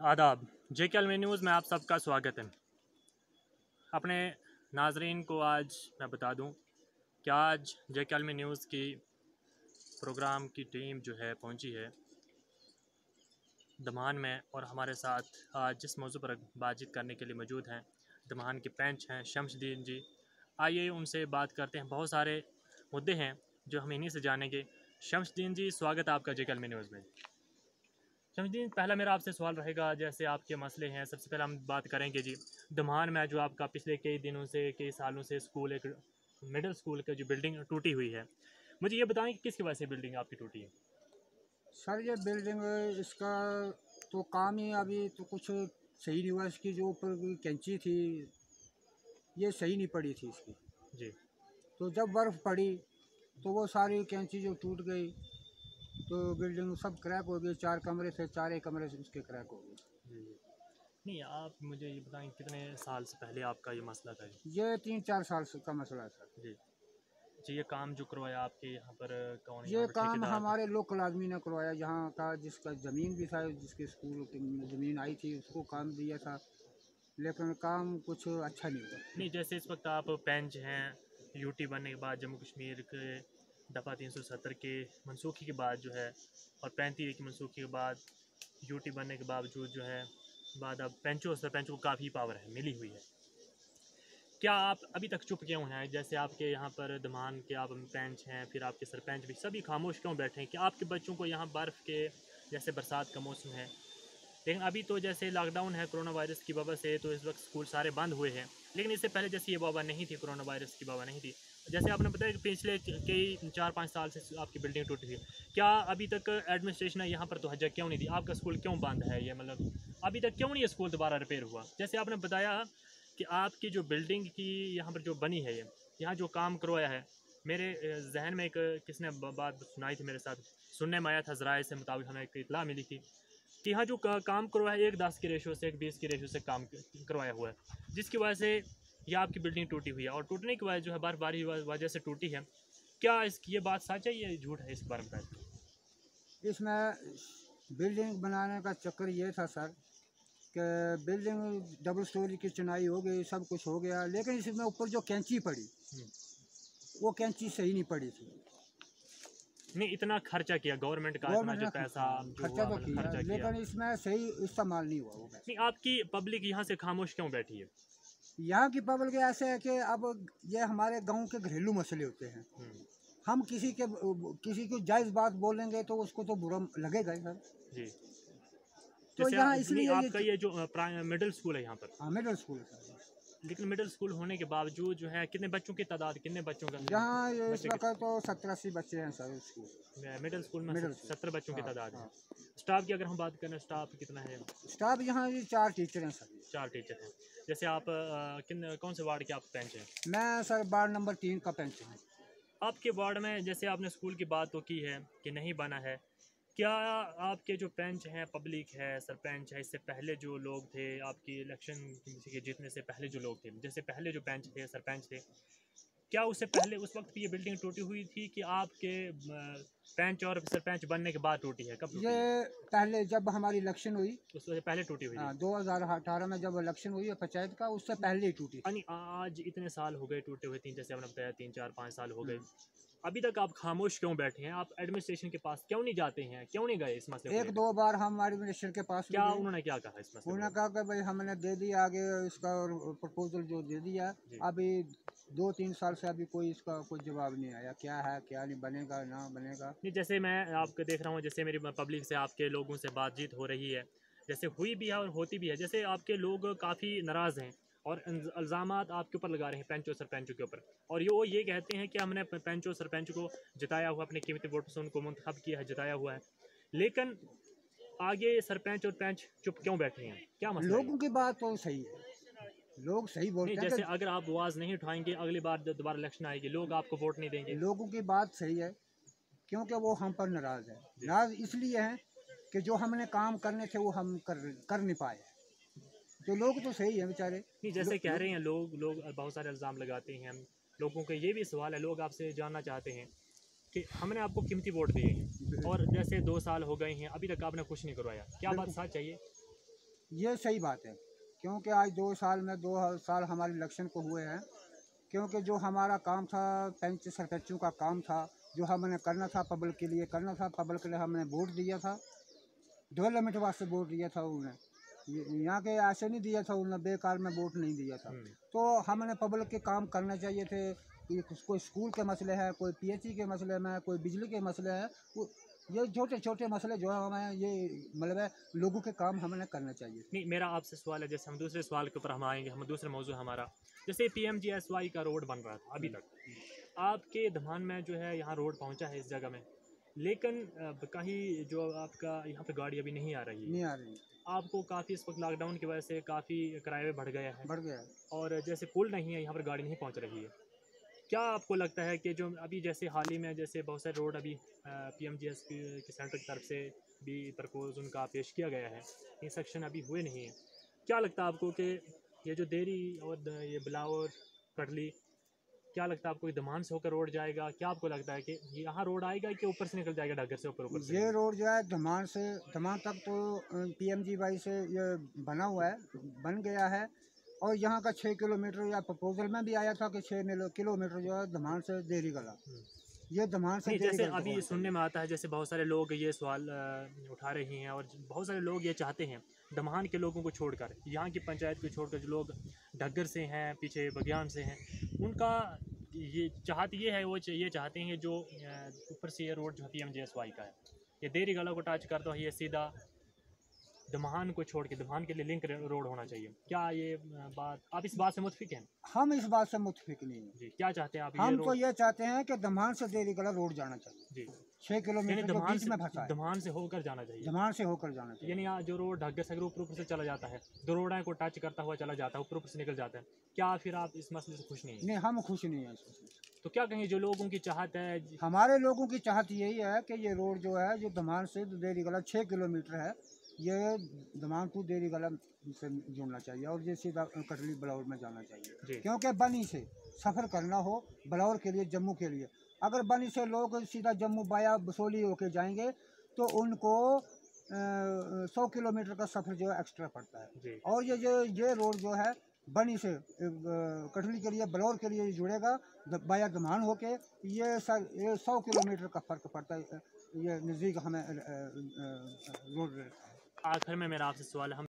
आदाब। जे के न्यूज़ में आप सबका स्वागत है। अपने नाजरीन को आज मैं बता दूँ कि आज जे के न्यूज़ की प्रोग्राम की टीम जो है, पहुँची है दमान में और हमारे साथ आज जिस मौजू पर बातचीत करने के लिए मौजूद हैं दमान के पेंच हैं शमशदीन जी। आइए उनसे बात करते हैं। बहुत सारे मुद्दे हैं जो हम इन्हीं से जानेंगे। शमशदीन जी, स्वागत आपका जे के न्यूज़ में। शमशदीन पहला मेरा आपसे सवाल रहेगा जैसे आपके मसले हैं सबसे पहले हम बात करेंगे जी दमान में जो आपका पिछले कई दिनों से कई सालों से स्कूल एक मिडिल स्कूल का जो बिल्डिंग टूटी हुई है मुझे ये बताएँ कि किसकी वजह से बिल्डिंग आपकी टूटी है? सर ये बिल्डिंग इसका तो काम ही अभी तो कुछ सही नहीं हुआ इसकी जो ऊपर की कैंची थी ये सही नहीं पड़ी थी इसकी। जी। तो जब बर्फ़ पड़ी तो वो सारी कैंची जो टूट गई तो बिल्डिंग सब क्रैक हो गई चार कमरे थे चार एक कमरे से उसके क्रैक हो गए। नहीं आप मुझे ये बताएँ कितने साल से पहले आपका ये मसला था? ये तीन चार साल से का मसला है सर जी। जी ये काम जो करवाया आपके यहाँ पर कौन ये काम हमारे लोकल आदमी ने करवाया जहाँ का जिसका ज़मीन भी था जिसके स्कूल की ज़मीन आई थी उसको काम दिया था लेकिन काम कुछ अच्छा नहीं हुआ। नहीं जैसे इस वक्त आप पेंच हैं यूटी बनने के बाद जम्मू कश्मीर के दफ़ा तीन सौ सत्तर के मनसूखी के बाद जो है और पैंतीस की मनसूखी के बाद यूटी बनने के बावजूद जो है, बाद अब पेंचों से पेंचों को काफ़ी पावर है, मिली हुई है। क्या आप अभी तक चुप क्यों हैं? जैसे आपके यहाँ पर दमान के आप पेंच हैं, फिर आपके सरपंच भी सभी खामोश क्यों बैठे हैं? कि आपके बच्चों को यहाँ बर्फ़ के जैसे बरसात का मौसम है? लेकिन अभी तो जैसे लॉकडाउन है कोरोना वायरस की वजह से तो इस वक्त स्कूल सारे बंद हुए हैं। लेकिन इससे पहले जैसे ये वबा नहीं थी कोरोना वायरस की वबा नहीं थी जैसे आपने बताया कि पिछले कई चार पाँच साल से आपकी बिल्डिंग टूटी हुई क्या अभी तक एडमिनिस्ट्रेशन है यहाँ पर तो हजा क्यों नहीं दी? आपका स्कूल क्यों बंद है ये मतलब? अभी तक क्यों नहीं ये स्कूल दोबारा रिपेयर हुआ? जैसे आपने बताया कि आपकी जो बिल्डिंग की यहाँ पर जो बनी है ये, यहाँ जो काम करवाया है, मेरे जहन में एक, किसने बात सुनाई थी मेरे साथ? सुनने में आया था, ज़राए से मुताबिक हमें एक इतला मिली थी कि यहाँ जो काम करवाया है, एक दस की रेशो से, एक बीस की रेशो से काम करवाया हुआ है। जिसकी वजह से ये आपकी बिल्डिंग टूटी हुई है? और टूटने की वजह जो है बर्फबारी वजह से टूटी है। क्या इसकी ये बात सच है ये झूठ है इस बारे में इसमें बिल्डिंग बनाने का चक्कर ये था सर कि बिल्डिंग डबल स्टोरी की चुनाई हो गई सब कुछ हो गया लेकिन इसमें ऊपर जो कैंची पड़ी हम्म। वो कैंची सही नहीं पड़ी थी। नहीं इतना खर्चा किया गवर्नमेंट का इतना जो पैसा खर्चा तो किया लेकिन इसमें सही इस्तेमाल नहीं हुआ नहीं आपकी पब्लिक यहाँ से खामोश क्यों बैठी है? यहाँ की पब्लिक ऐसे है कि अब ये हमारे गाँव के घरेलू मसले होते हैं। हम्म, हम किसी के किसी को जायज़ बात बोलेंगे तो उसको तो बुरा लगेगा ही सर। जी। तो यहाँ इसलिए ये- आपका ये जो मिडिल स्कूल है यहाँ पर। हाँ मिडिल स्कूल है सर। लेकिन मिडिल स्कूल होने के बावजूद जो है कितने बच्चों की तादाद कितने बच्चों का? यहाँ ये इस वक्त तो सत्तर अस्सी बच्चे हैं सर स्कूल मिडिल स्कूल में सत्तर बच्चों की हाँ, तादाद है। हाँ। स्टाफ की अगर हम बात करें स्टाफ कितना है? स्टाफ यहाँ ये चार टीचर हैं सर। चार टीचर हैं। जैसे आप किन कौन से वार्ड के आप पेंच हैं? मैं सर वार्ड नंबर तीन का पेंच हूँ। आपके वार्ड में जैसे आपने स्कूल की बात तो की है कि नहीं बना है क्या आपके जो पेंच हैं पब्लिक है सरपंच है इससे पहले जो लोग थे आपकी इलेक्शन किसी के जीतने से पहले जो लोग थे जैसे पहले जो पेंच थे सरपंच थे क्या उससे पहले उस वक्त भी ये बिल्डिंग टूटी हुई थी कि आपके पेंच और सरपंच बनने के बाद टूटी है? कब टूटी ये पहले जब हमारी इलेक्शन हुई। उससे पहले टूटी हुई दो हज़ार अठारह में जब इलेक्शन हुई है पंचायत का उससे पहले ही टूटी। यानी आज इतने साल हो गए टूटे हुए तीन जैसे आपने बताया तीन चार पाँच साल हो गए। अभी तक आप खामोश क्यों बैठे हैं? आप एडमिनिस्ट्रेशन के पास क्यों नहीं जाते हैं? क्यों नहीं गए इस मसले एक दो बार हम एडमिनिस्ट्रेशन के पास क्या उन्होंने क्या कहा इस मसले उन्होंने कहा कि भाई हमने दे दिया आगे इसका प्रपोजल जो दे दिया। अभी दो तीन साल से अभी कोई इसका कोई जवाब नहीं आया। क्या है क्या नहीं बनेगा ना बनेगा? नहीं जैसे मैं आपको देख रहा हूँ जैसे मेरी पब्लिक से आपके लोगों से बातचीत हो रही है जैसे हुई भी है और होती भी है। जैसे आपके लोग काफ़ी नाराज़ हैं और इल्ज़ाम आपके ऊपर लगा रहे हैं पंच और सरपंचों के ऊपर। और ये वो ये कहते हैं कि हमने पंच और सरपंच को जिताया हुआ अपने कीमती वोटों से उनको मुंतखब किया है जिताया हुआ है। लेकिन आगे सरपंच और पंच चुप क्यों बैठे हैं? क्या मसला है? लोगों की बात तो सही है। लोग सही बोलते हैं जैसे अगर आप आवाज़ नहीं उठाएँगे अगली बार दोबारा इलेक्शन आएगी लोग आपको वोट नहीं देंगे। लोगों की बात सही है क्योंकि वो हम पर नाराज़ है। नाराज़ इसलिए हैं कि जो हमने काम करने थे वो हम कर कर नहीं पाए तो लोग तो सही है बेचारे। नहीं जैसे कह रहे हैं लोग लोग बहुत सारे इल्ज़ाम लगाते हैं। लोगों के ये भी सवाल है लोग आपसे जानना चाहते हैं कि हमने आपको कीमती वोट दिए हैं और जैसे दो साल हो गए हैं अभी तक आपने कुछ नहीं करवाया। क्या बात साथ चाहिए ये? सही बात है क्योंकि आज दो साल में दो साल हमारे इलेक्शन को हुए हैं क्योंकि जो हमारा काम था पंच सरपंचों का काम था जो हमने करना था पब्लिक के लिए करना था पब्लिक के लिए हमने वोट दिया था डेवलपमेंट वास्ते वोट दिया था उन्हें यहाँ के ऐसे नहीं दिया था उन्होंने बेकार में वोट नहीं दिया था। हम्म। तो हमने पब्लिक के काम करने चाहिए थे कि कोई स्कूल के मसले हैं कोई पीएचई के मसले में कोई बिजली के मसले हैं ये छोटे छोटे मसले जो है हमें ये मतलब है लोगों के काम हमें करना चाहिए। नहीं मेरा आपसे सवाल है जैसे हम दूसरे सवाल के ऊपर हम आएँगे हम दूसरे मौजू हमारा। जैसे P M G S Y का रोड बन रहा था अभी तक। आपके धमान में जो है यहाँ रोड पहुँचा है इस जगह में। लेकिन कहीं जो आपका यहाँ पे गाड़ी अभी नहीं आ रही नहीं आ रही आपको काफ़ी इस वक्त लॉकडाउन की वजह से काफ़ी किराए बढ़ गया है। बढ़ गया है। और जैसे पुल नहीं है यहाँ पर गाड़ी नहीं पहुँच रही है। क्या आपको लगता है कि जो अभी जैसे हाल ही में जैसे बहुत सारे रोड अभी पी एम जी एस की सेंटर की तरफ़ से भी प्रपोज उनका पेश किया गया है ये सेक्शन अभी हुए नहीं है। क्या लगता है आपको कि ये जो देरी और ये बिलावर कटली क्या लगता है आपको दमान से होकर रोड जाएगा? क्या आपको लगता है कि यहाँ रोड आएगा कि ऊपर से निकल जाएगा डगर से ऊपर ऊपर ये रोड जो है धमान से धमान तक तो पीएमजी वाई से ये बना हुआ है बन गया है। और यहाँ का छः किलोमीटर या प्रपोजल में भी आया था कि छः किलोमीटर जो है धमान से देरी गला। हम्म। ये धमान से जैसे अभी सुनने में आता है जैसे बहुत सारे लोग ये सवाल उठा रहे हैं और बहुत सारे लोग ये चाहते हैं दमहान के लोगों को छोड़कर यहाँ की पंचायत को छोड़कर जो लोग डगर से हैं पीछे बगियान से हैं उनका ये चाहत, ये है, वो ये चाहते हैं जो ऊपर से ये रोड जो P M J S Y का है। ये देरी गला को टच करता है ये सीधा दमहान को छोड़ के दमहान के लिए लिंक रोड होना चाहिए। क्या ये बात आप इस बात से मुतफिक हैं? हम इस बात से मुतफिक नहीं हैं। जी क्या चाहते हैं आप ये हम तो ये चाहते हैं कि धमान से देरी गला रोड जाना चाहिए। जी। छः किलोमीटर दमहान फंसा से है। दमहान से होकर जाना चाहिए। धमान से होकर जाना चाहिए। यानी यहाँ जो रोड ढग्गर से ऊपर ऊपर से चला जाता है दो रोडाएँ को टच करता हुआ चला जाता है ऊपर ऊपर से निकल जाता है क्या फिर आप इस मसले से खुश नहीं हैं? नहीं हम खुश नहीं हैं तो क्या कहें जो लोगों की चाहत है हमारे लोगों की चाहत यही है कि ये रोड जो है जो धमान से देरी गला छः किलोमीटर है ये टू देरी गला से जुड़ना चाहिए और सीधा कटली बलौर में जाना चाहिए। क्योंकि बनी से सफ़र करना हो बलौर के लिए जम्मू के लिए। अगर बनी से लोग सीधा जम्मू बाया बसोली होके जाएँगे तो उनको सौ किलोमीटर का सफ़र जो है एक्स्ट्रा पड़ता है। और ये जो ये रोड जो है बनी से कटली के लिए बलौर के लिए जुड़ेगा बाया दमान होके ये सर ये सौ किलोमीटर का फ़र्क पड़ता है ये नज़दीक हमें रोड रहता है आखिर में मेरा आपसे सवाल है हम